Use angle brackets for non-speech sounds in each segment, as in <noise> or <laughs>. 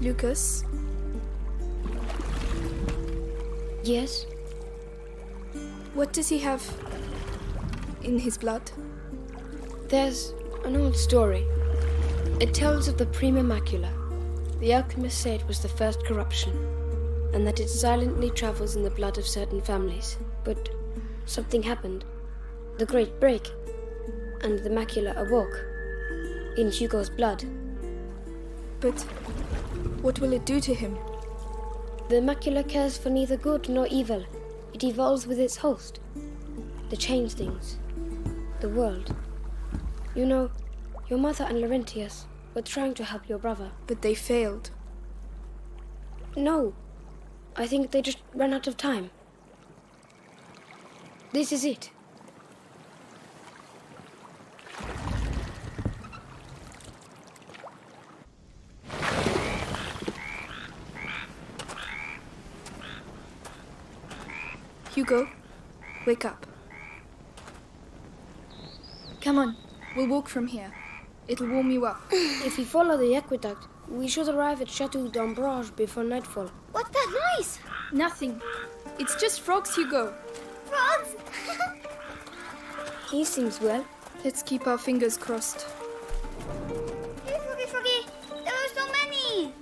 Lucas, Yes? what does he have in his blood? There's an old story. It tells of the Prima Macula. The alchemists say it was the first corruption, and that it silently travels in the blood of certain families. But something happened. The Great Break. And the macula awoke. In Hugo's blood. But what will it do to him? The macula cares for neither good nor evil. It evolves with its host. The changelings. The world. You know, your mother and Laurentius were trying to help your brother. But they failed. No. I think they just ran out of time. This is it. Hugo, wake up. Come on, we'll walk from here. It'll warm you up. <sighs> If we follow the aqueduct, we should arrive at Chateau d'Ambrage before nightfall. What's that noise? Nothing. It's just frogs, Hugo. Frogs! <laughs> He seems well. Let's keep our fingers crossed. hey, Froggy Froggy! There are so many!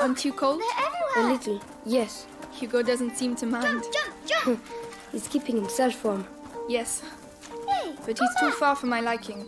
Aren't you cold? They're A little, yes. Hugo doesn't seem to mind. Jump, jump, jump! <laughs> He's keeping himself warm. Yes, hey! but he's too far for my liking.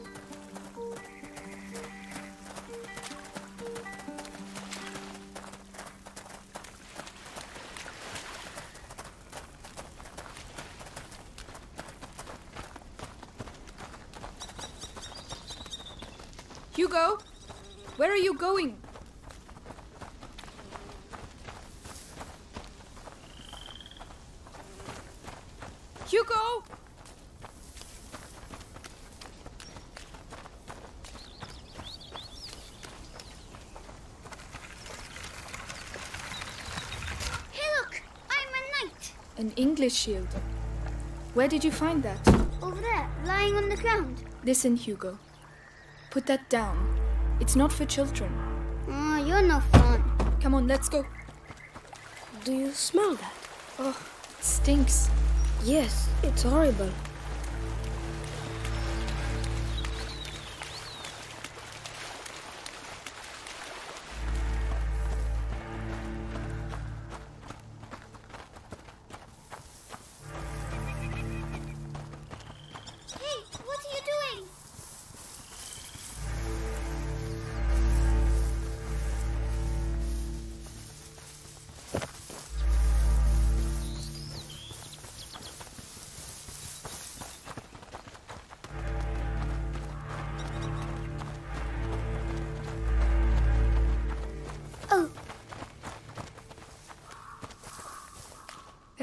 An English shield. Where did you find that? Over there, lying on the ground. Listen, Hugo. Put that down. It's not for children. Oh, you're no fun. Come on, let's go. Do you smell that? Oh, it stinks. Yes, it's horrible.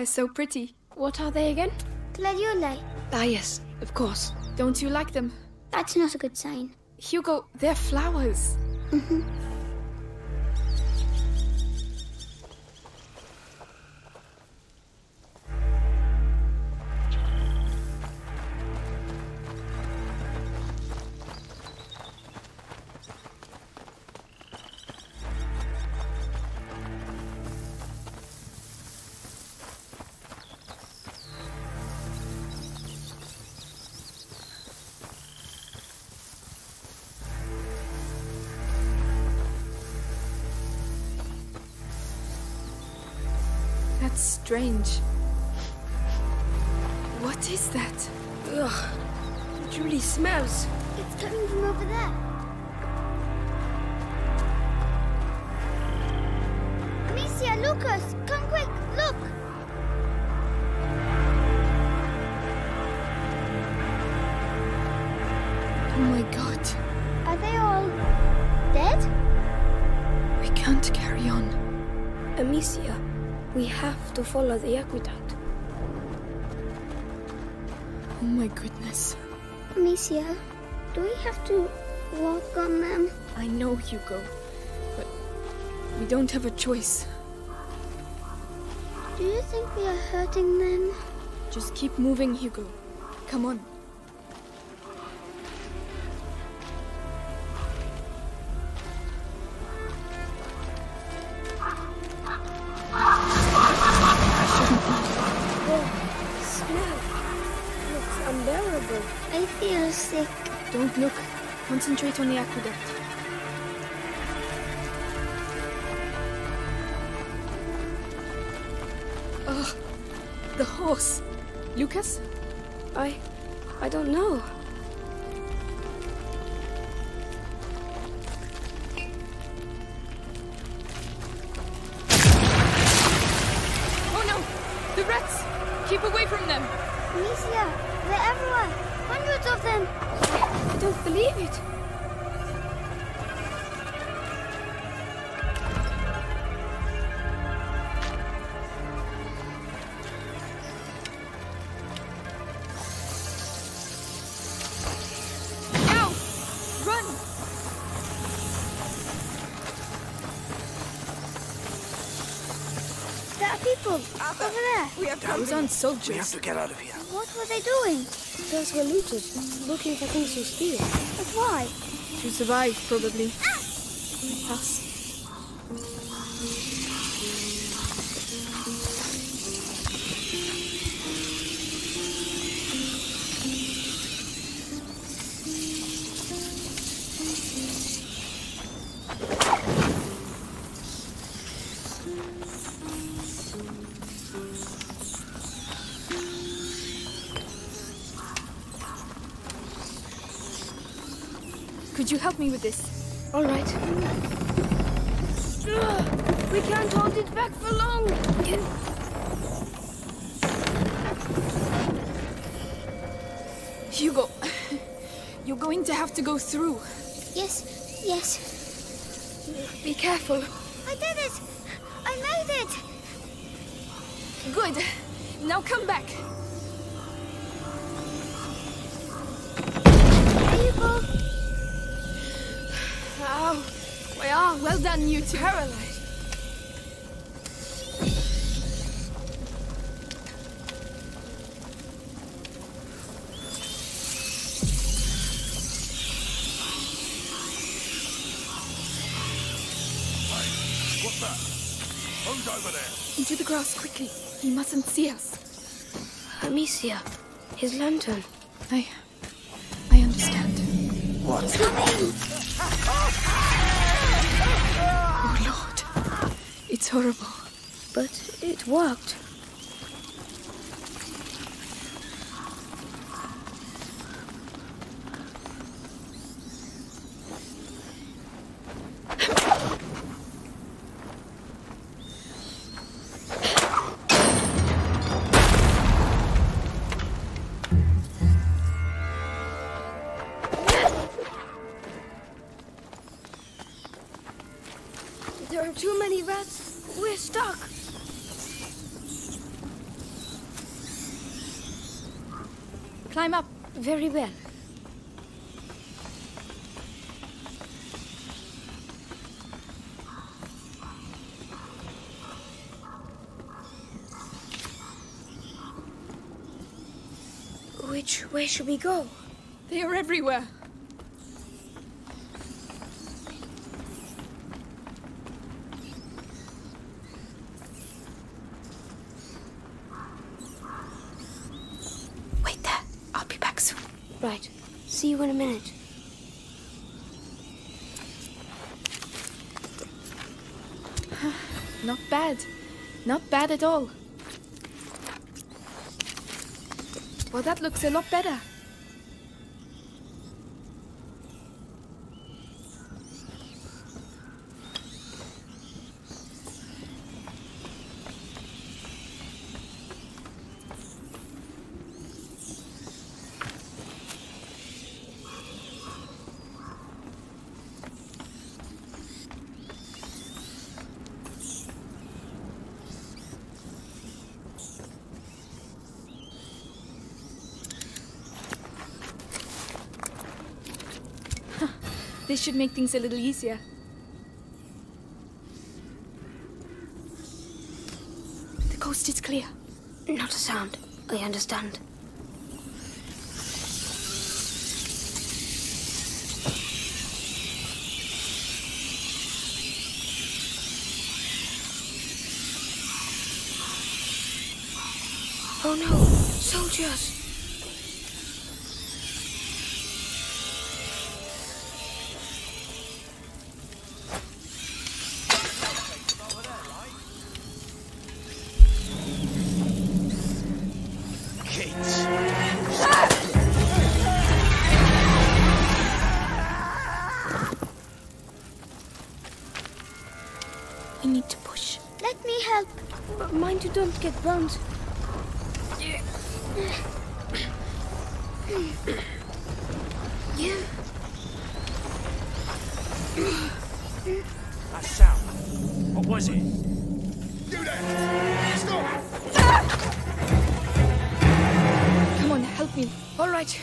They're so pretty. What are they again? gladioli. Ah, yes, of course. Don't you like them? That's not a good sign. Hugo, they're flowers. Strange. What is that? Ugh, it really smells. It's coming from over there. Amicia, Lucas, come quick, look! Oh my god. Are they all dead? We can't carry on. Amicia, we have to follow the aqueduct. Oh my goodness. Amicia, do we have to walk on them? I know, Hugo. But we don't have a choice. Do you think we are hurting them? Just keep moving, Hugo. Come on. Concentrate on the aqueduct. Ugh. The horse. Lucas? I. I don't know. There are over there. We have Those aren't We have to get out of here. What were they doing? Those were looters, looking for things to steal. But why? To survive, probably. Ah! Pass. Could you help me with this? All right. We can't hold it back for long. Hugo, <laughs> you're going to have to go through. Yes, yes. Be careful. I did it. I made it. Good. Now come back. There you go. Oh, well, well done, you two. Paralyzed. What's that? Who's over there? Into the grass, quickly. He mustn't see us. Amicia, his lantern. I. I understand. What's Oh, It's horrible. But it worked. There are too many rats. We're stuck. Climb up. Very well. Which way should we go? They are everywhere. Wait there. I'll be back soon. Right. See you in a minute. Not bad. Not bad at all. Well, that looks a lot better. This should make things a little easier. The coast is clear. Not a sound. I understand. Oh no! Soldiers! We need to push. Let me help. But mind you don't get burned. Yeah. yeah. That sound. What was it? Come on, help me. All right.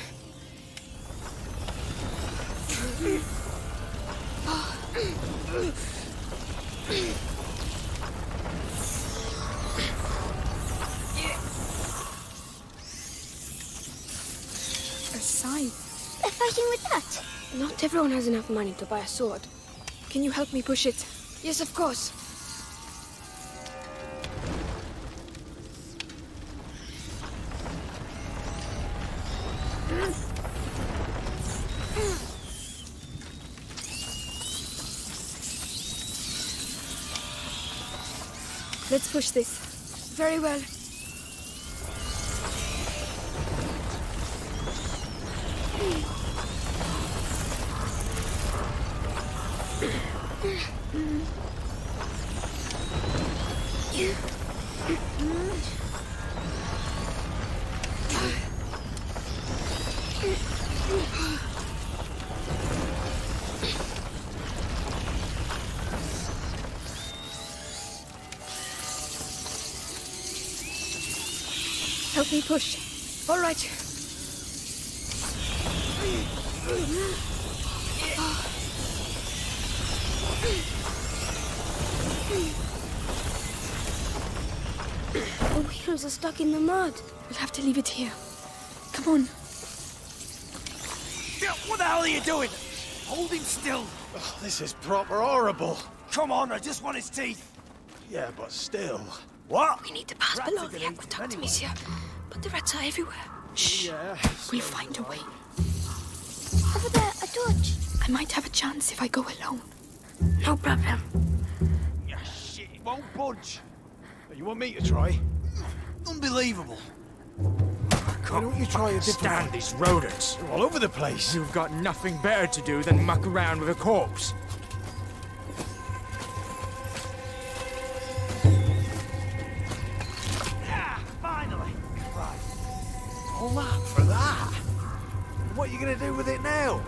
Everyone has enough money to buy a sword. Can you help me push it? Yes, of course. Let's push this. Very well. Help me push. All right. The wheels are stuck in the mud. We'll have to leave it here. Come on. What the hell are you doing? Hold him still. Oh, this is proper horrible. Come on, I just want his teeth. Yeah, but still. What? We need to pass Rats below are the gonna eat aqueduct, anyway. Amicia. But the rats are everywhere. Shh. Yeah. We'll find a way. Over there, a torch. I might have a chance if I go alone. No problem. Yeah, shit, it won't budge. You want me to try? Unbelievable. Why don't you try a different Stand these rodents. They're all over the place. You've got nothing better to do than muck around with a corpse. What are you gonna do with it now?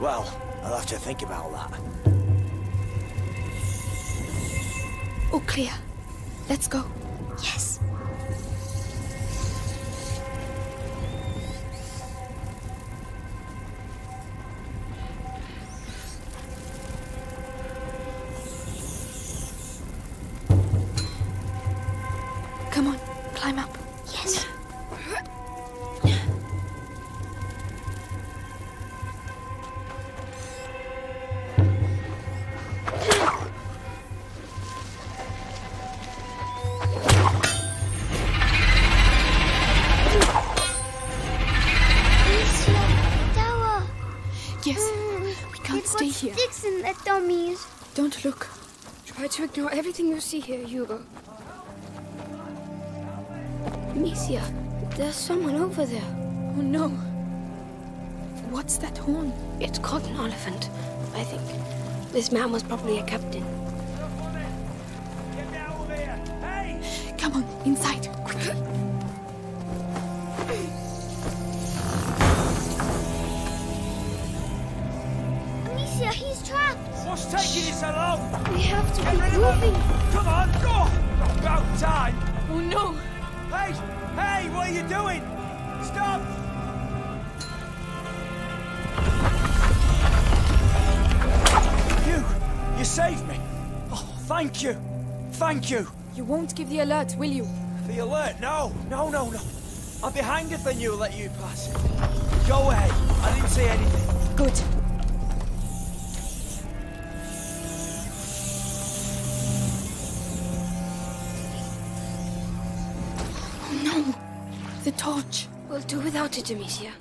Well, I'll have to think about that. Oh, clear. Let's go. Yes. Ignore everything you see here, Hugo. Amicia, there's someone over there. Oh no. What's that horn? It's called an oliphant, I think. This man was probably a captain. Get out of here! Hey! Come on, inside, quickly. Amicia, he's trapped. What's taking you so long? We have to Get be rid of him! moving. Come on, go! About time! Oh no! Hey! Hey, what are you doing? Stop! You! You saved me! Oh, thank you! Thank you! You won't give the alert, will you? The alert! No! No, no, no! I'd be hanged if I knew let you pass. Go ahead. I didn't say anything. Good. Torch. We'll do without it, Amicia.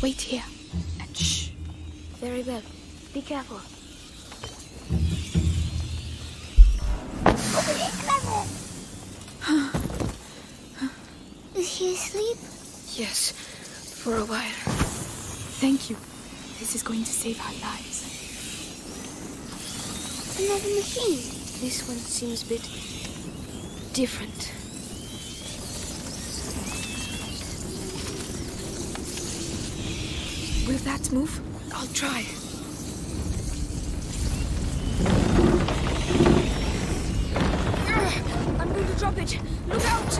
Wait here and shh. Very well. Be careful. Is he asleep? Yes, for a while. Thank you. This is going to save our lives. Another machine. This one seems a bit different. Move? I'll try. Uh, I'm going to drop it. Look out!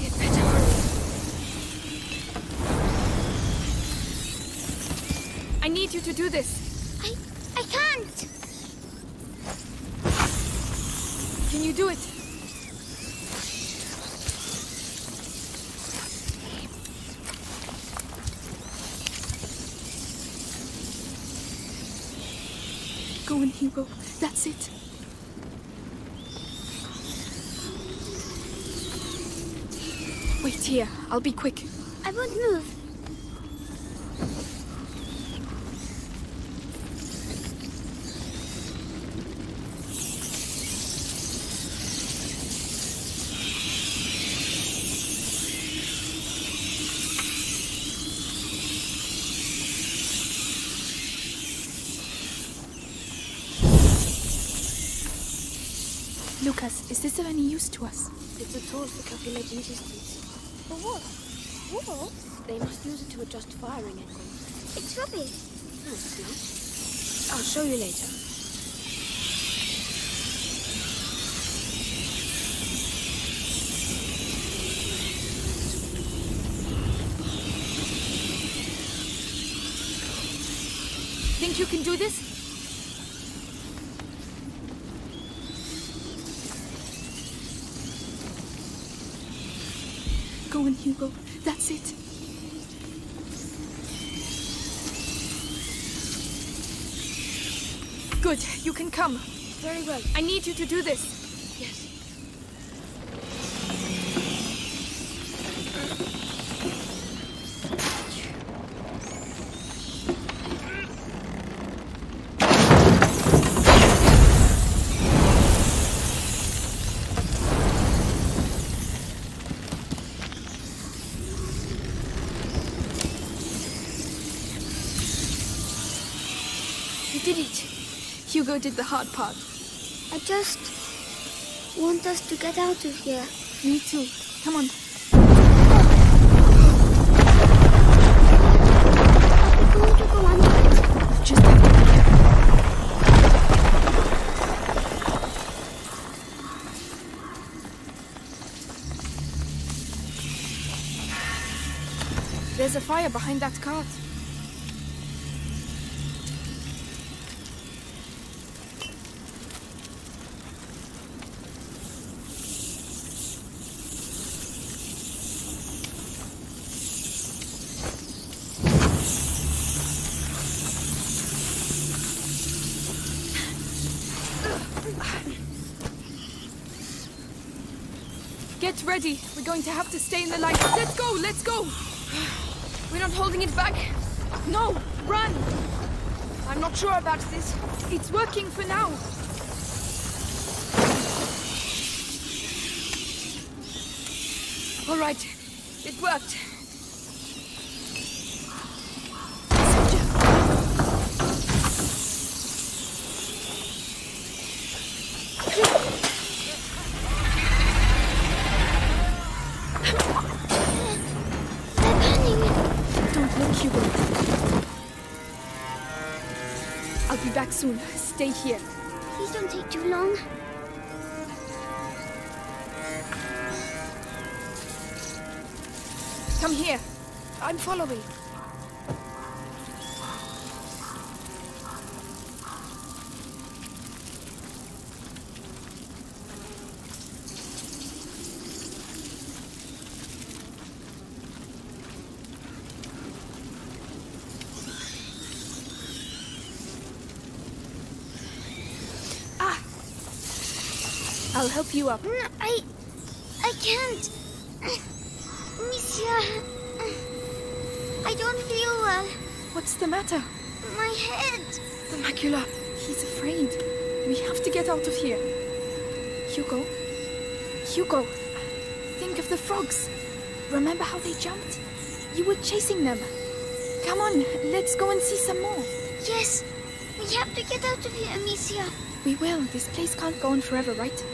Get better, hurry. I need you to do this. I I can't. Can you do it? Go on, Hugo. That's it. Wait here. I'll be quick. I won't move. Lucas, is this of any use to us? It's a tool for calculating distance. What? What? They must use it to adjust firing angle. It's rubbish. No, it's not. I'll show you later. Think you can do this? Hugo. That's it. Good. You can come. Very well. I need you to do this. Yes. You did it. Hugo did the hard part. I just want us to get out of here. Me too. Come on. We're going to go under it. Just have to be careful. There's a fire behind that cart. Get ready. We're going to have to stay in the light. Let's go, let's go. We're not holding it back. No, run. I'm not sure about this. It's working for now. All right. It worked. Come here. I'm following. Ah! I'll help you up. No, I... I can't. Monsieur... I don't feel well. What's the matter? My head. The macula. He's afraid. We have to get out of here. Hugo? Hugo! Think of the frogs. Remember how they jumped? You were chasing them. Come on, let's go and see some more. Yes. We have to get out of here, Amicia. We will. This place can't go on forever, right?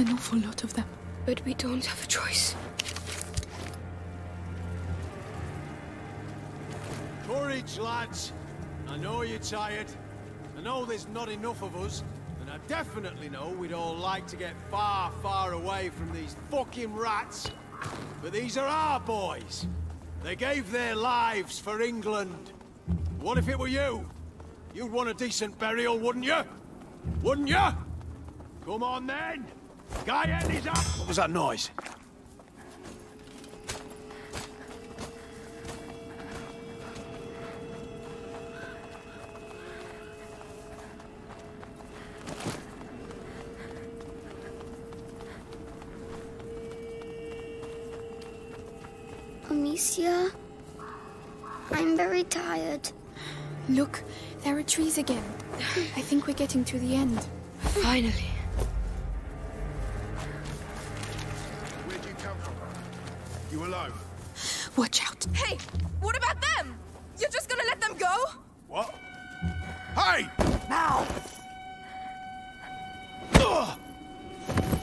An awful lot of them. But we don't have a choice. Courage, lads. I know you're tired. I know there's not enough of us. And I definitely know we'd all like to get far, far away from these fucking rats. But these are our boys. They gave their lives for England. What if it were you? You'd want a decent burial, wouldn't you? Wouldn't you? Come on then! Guy end is up! What was that noise? Amicia? I'm very tired. Look, there are trees again. I think we're getting to the end. Finally. You alone? Watch out. Hey, what about them? You're just gonna let them go? What? Hey! Now!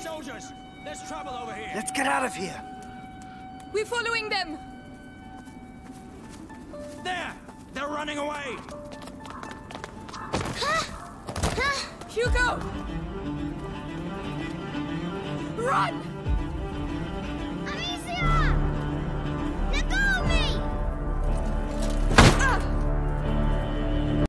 Soldiers, there's trouble over here. Let's get out of here. We're following them. There! They're running away! Hugo! Run!